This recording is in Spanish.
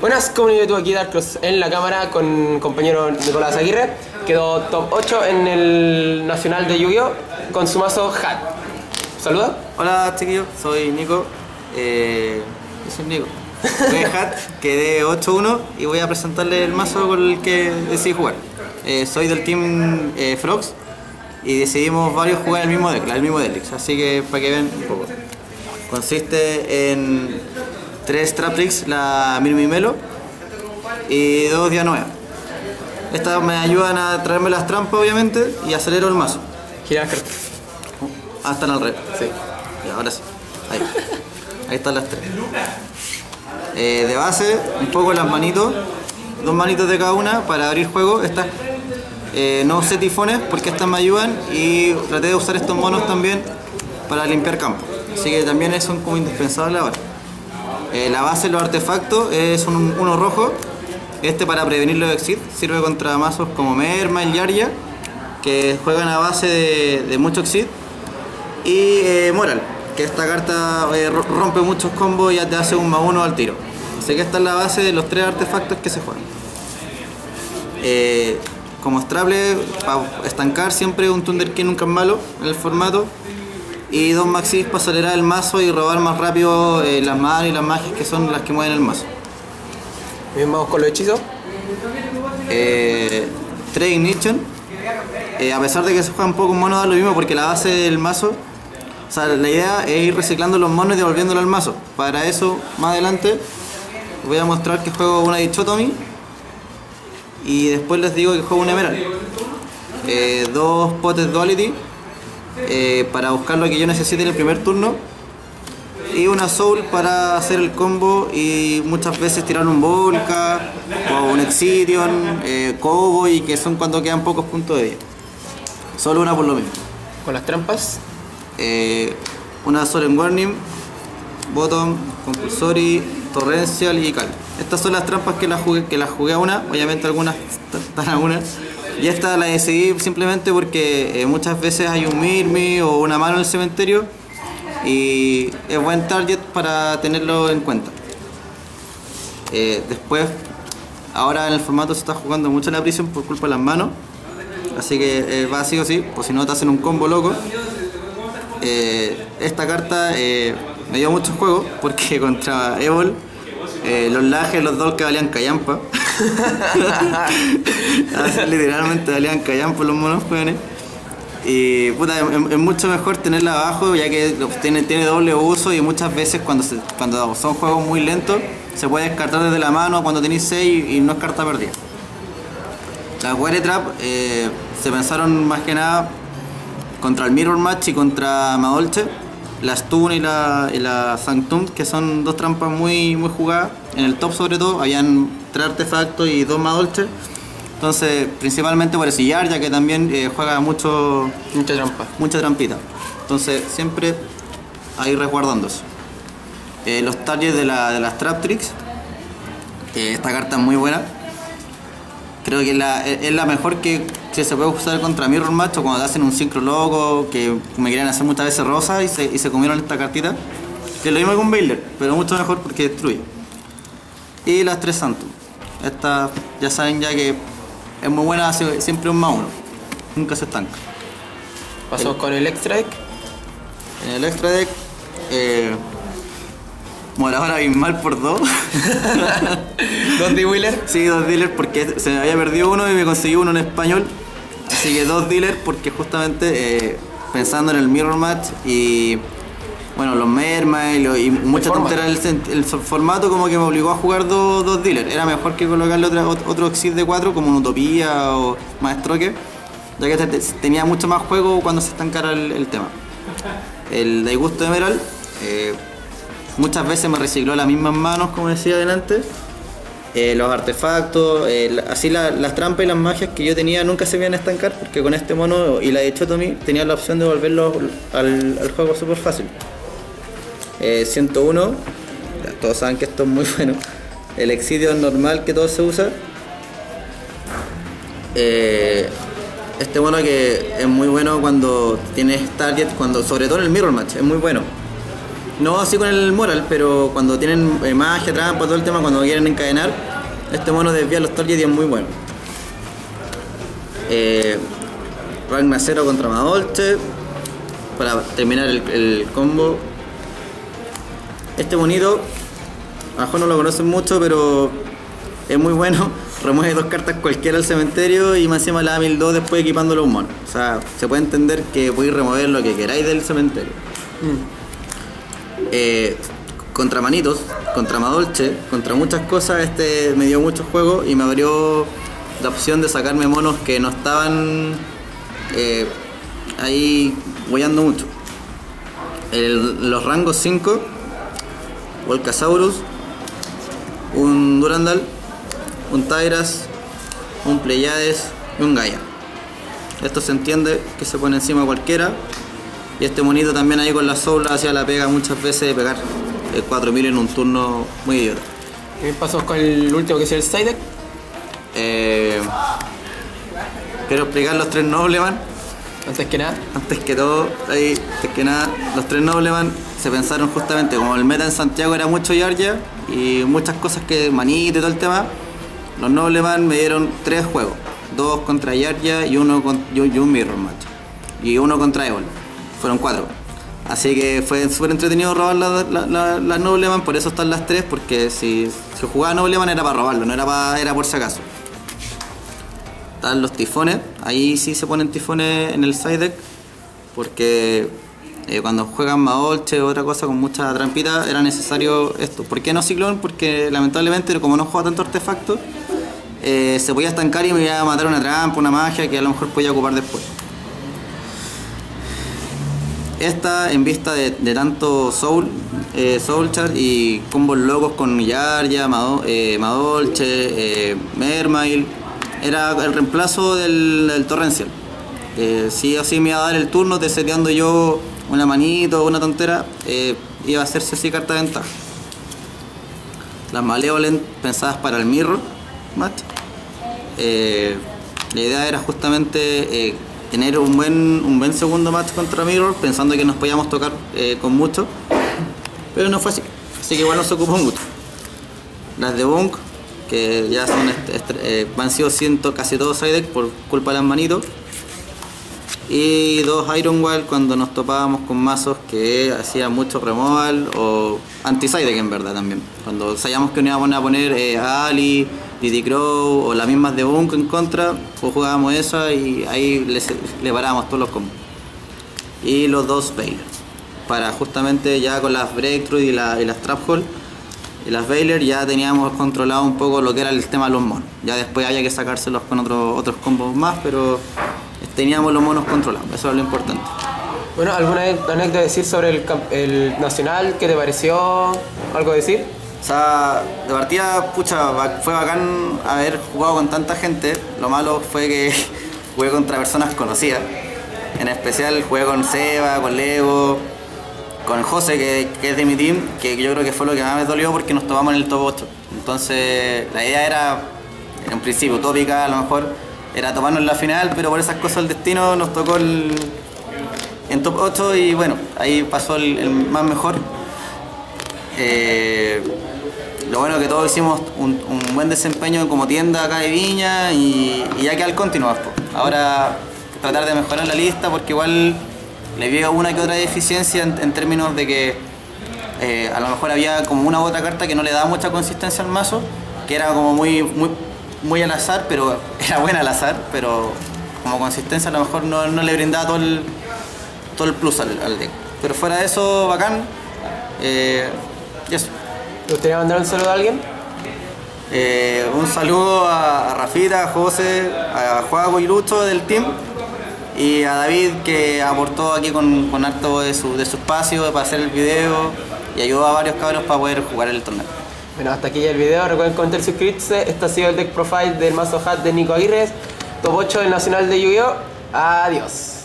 Buenas comunidad de aquí Darkross en la cámara con compañero Nicolás Aguirre. Quedó top 8 en el Nacional de Yu-Gi-Oh! con su mazo Hat. Saluda. Hola chiquillos, soy Nico. Eh, soy Nico. Soy Hat, quedé 8-1 y voy a presentarle el mazo con el que decidí jugar. Eh, soy del team eh, Frogs y decidimos varios jugar el mismo deck, el mismo Delix, así que para que vean un poco. Consiste en tres Traptrix, la Mirmimelo y dos Dianoea. Estas me ayudan a traerme las trampas obviamente y acelero el mazo. Gira las cartas. Ah, están al revés. Sí. Ya, ahora sí. Ahí. Ahí están las tres. Eh, de base, un poco las manitos. Dos manitos de cada una para abrir juego. Estas eh, no usé tifones porque estas me ayudan y traté de usar estos monos también para limpiar campo. Así que también son como indispensables ahora. Eh, la base de los artefactos es un, uno rojo. Este para prevenir los exit sirve contra mazos como Merma y Yarya que juegan a base de, mucho exit y eh, Moral, que esta carta eh, ro- rompe muchos combos y ya te hace un más uno al tiro. Así que esta es la base de los tres artefactos que se juegan. Como Strable, para estancar siempre un Thunder King nunca es malo en el formato. Y dos Maxis para acelerar el mazo y robar más rápido eh, las manos y las magias que son las que mueven el mazo. Bien, vamos con los hechizos. Eh, tres Ignition. Eh, a pesar de que se juegan pocos monos, da lo mismo porque la base del mazo. O sea, la idea es ir reciclando los monos y devolviéndolo al mazo. Para eso, más adelante, voy a mostrar que juego una Dichotomy. Y después les digo que juego una Emerald. Eh, dos potes Duality. Eh, para buscar lo que yo necesite en el primer turno. Y una Soul para hacer el combo y muchas veces tirar un Volca o un Exidion, eh, Cowboy, que son cuando quedan pocos puntos de vida. Solo una por lo mismo. Con las trampas. Eh, una Solemn Warning, Bottom, Compulsory, Torrencial y Cal. Estas son las trampas que las jugué, que las jugué a una, obviamente algunas están a una. Y esta la decidí simplemente porque eh, muchas veces hay un Mirmi o una mano en el cementerio y es buen target para tenerlo en cuenta. Eh, después, ahora en el formato se está jugando mucho la prisión por culpa de las manos. Así que eh, va así o sí, pues si no te hacen un combo loco. Esta carta me dio mucho juego porque contra Evol eh, los lajes, los Dolka valían callampa. Así, literalmente valían callampa los monos jóvenes. Y puta, es, es mucho mejor tenerla abajo ya que tiene, tiene doble uso y muchas veces cuando, se- cuando son juegos muy lentos se puede descartar desde la mano cuando tenéis 6 y no es carta perdida. Las Wire Trap eh, se pensaron más que nada contra el Mirror Match y contra Madolche. La Stun y la, y la Sanctum, que son dos trampas muy, muy jugadas. En el top sobre todo, habían tres artefactos y dos Madolche. Entonces, principalmente por eso, y Yarya, que también eh, juega mucho, Mucha trampa. mucha trampita. Entonces, siempre ahí resguardándose. Eh, los targets de, la, de las Trap Tricks. eh, esta carta es muy buena. Creo que la, es la mejor que, que se puede usar contra Mirror Match o cuando te hacen un sincro loco, que me querían hacer muchas veces rosa y se, y se comieron esta cartita. Que es lo mismo un Baylor, pero mucho mejor porque destruye. Y las tres Santos. Esta ya saben ya que es muy buena, hace siempre un más uno. Nunca se estanca. Pasamos con el extra deck. En el extra deck, eh, Morador abismal por dos. Dos de Wheeler. sí, dos dealers porque se me había perdido uno y me conseguí uno en español. Así que dos dealers porque justamente eh, pensando en el mirror match y bueno, los merma y, y mucha formato. tontera el, formato como que me obligó a jugar dos, dos dealers. Era mejor que colocarle otra, ot- otro exit de 4 como un Utopía o Maestroque, ya que te- te- tenía mucho más juego cuando se estancara el, el tema. El Daigusto Emerald eh, muchas veces me recicló las mismas manos, como decía adelante. Eh, los artefactos, eh, así la- las trampas y las magias que yo tenía nunca se iban a estancar porque con este mono y la de Chotomi tenía la opción de volverlo al, juego súper fácil. Eh, 101, ya todos saben que esto es muy bueno. El Exidio normal que todo se usa. Eh, este mono que es muy bueno cuando tienes target, cuando, sobre todo en el mirror match, es muy bueno. No así con el moral, pero cuando tienen eh, magia, trampa, todo el tema, cuando quieren encadenar, este mono desvía los targets y es muy bueno. Eh, Ragnar 0 contra Madolche para terminar el, combo. Este bonito, a no lo conocen mucho, pero es muy bueno. Remueve dos cartas cualquiera al cementerio y más encima le da 1002 después equipándolo a un mono. O sea, se puede entender que podéis remover lo que queráis del cementerio. Eh, contra Manitos, contra Madolche, contra muchas cosas, este me dio muchos juegos y me abrió la opción de sacarme monos que no estaban eh, ahí huellando mucho. Los rangos 5, Volcasaurus, un Durandal, un Tyras, un Pleiades y un Gaia. Esto se entiende que se pone encima cualquiera. Y este monito también ahí con la soul hacia la pega muchas veces de pegar eh, 4000 en un turno muy idiota. Y pasamos con el último que es el side deck. Eh, quiero explicar los tres Nobleman. Antes que nada. Antes que todo, ahí, antes que nada, los tres Nobleman se pensaron justamente como el meta en Santiago era mucho Yardia y muchas cosas que manito y todo el tema. Los Nobleman me dieron tres juegos: dos contra Yardia y uno con, y un Mirror Match. Y uno contra Evil. Fueron cuatro. Así que fue súper entretenido robar las la, Nobleman, por eso están las tres, porque si, si jugaba Nobleman era para robarlo, no era, para, era por si acaso. Están los tifones, ahí sí se ponen tifones en el side deck, porque eh, cuando juegan Maolche o otra cosa con mucha trampita era necesario esto. ¿Por qué no Ciclón? Porque lamentablemente como no juega tanto artefacto, eh, se podía estancar y me iba a matar una trampa, una magia que a lo mejor podía ocupar después. Esta en vista de, tanto Soul, eh, Soul Chart y combos locos con Yarya, Mado- eh, Madolche, eh, Mermail, era el reemplazo del, del Torrencial. Eh, sí o sí me iba a dar el turno deseteando yo una manito o una tontera, eh, iba a hacerse así carta de ventaja. Las Malevolent pensadas para el Mirror match. Eh, la idea era justamente eh, tener un buen, un buen segundo match contra Mirror, pensando que nos podíamos tocar eh, con mucho, pero no fue así. Así que igual nos ocupó mucho. Las de Bunk, que ya son eh, han sido ciento, casi todos side deck por culpa de las manitos. Y dos Ironwall cuando nos topábamos con mazos que hacían mucho removal o anti-side deck en verdad también. Cuando sabíamos que nos íbamos a poner eh, Ali, Diddy Crow o las mismas de Bunk en contra, pues jugábamos esa y ahí le, parábamos todos los combos. Y los dos Baylor. Para justamente ya con las Breakthrough y, la- y las Trap Hole y las Baylor ya teníamos controlado un poco lo que era el tema de los monos. Ya después había que sacárselos con otros otros combos más, pero teníamos los monos controlados, eso es lo importante. Bueno, ¿alguna anécdota decir sobre el, el nacional? ¿Qué te pareció? ¿Algo decir? O sea, de partida, pucha, fue bacán haber jugado con tanta gente. Lo malo fue que jugué contra personas conocidas. En especial jugué con Seba, con Lego, con José, que, es de mi team, que yo creo que fue lo que más me dolió porque nos tomamos en el top 8. Entonces, la idea era, en principio, utópica a lo mejor, era tomarnos la final, pero por esas cosas del destino nos tocó el, en top 8 y bueno, ahí pasó el, el más mejor. Eh, lo bueno que todos hicimos un, buen desempeño como tienda acá de Viña y, ya queda el continuo. po. Ahora tratar de mejorar la lista porque igual le veo una que otra deficiencia en, términos de que eh, a lo mejor había como una u otra carta que no le daba mucha consistencia al mazo, que era como muy, al azar, pero era buena al azar, pero como consistencia a lo mejor no, le brindaba todo el, todo el plus al, al deck. Pero fuera de eso, bacán. Eh, y eso. ¿Te gustaría mandar un saludo a alguien? Eh, un saludo a, Rafita, a José, a Juago y Lucho del team y a David que aportó aquí con, con harto de su, de su espacio para hacer el video y ayudó a varios cabros para poder jugar el torneo. Bueno, hasta aquí ya el video. Recuerden comentar y suscribirse. Este ha sido el deck profile del mazo hat de Nico Aguirre. Top 8 del Nacional de Yu-Gi-Oh! Adiós.